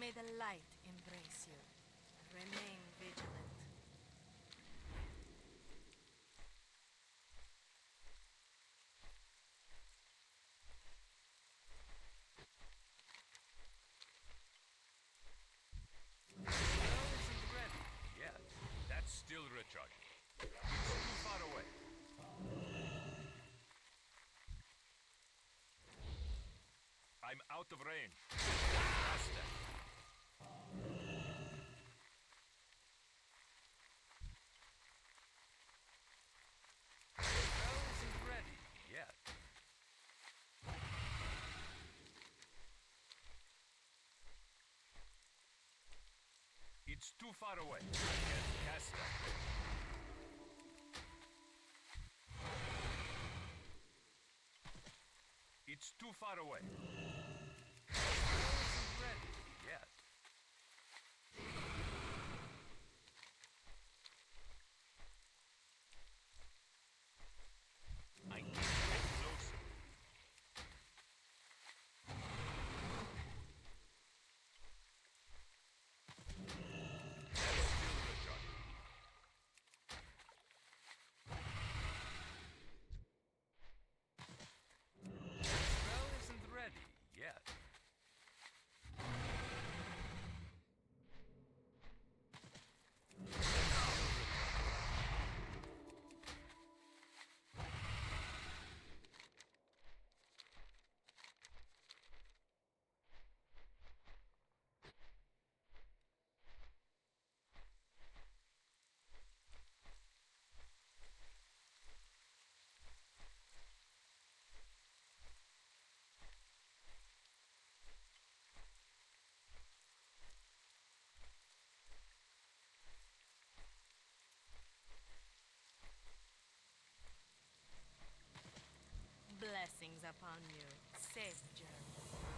May the light embrace you. Remain vigilant. Yet. That's still recharging. It's too far away. I'm out of range. Faster. It's too far away. I can't cast that. It's too far away. Blessings upon you. Safe journey.